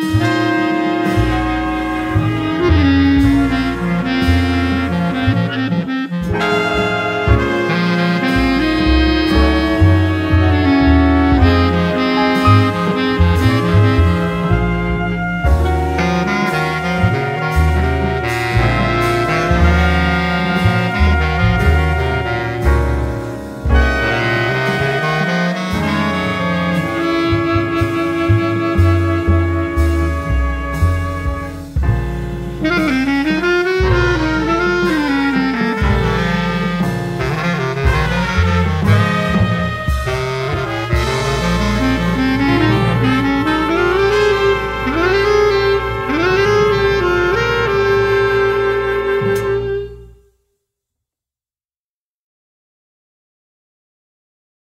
Música Mm-hmm.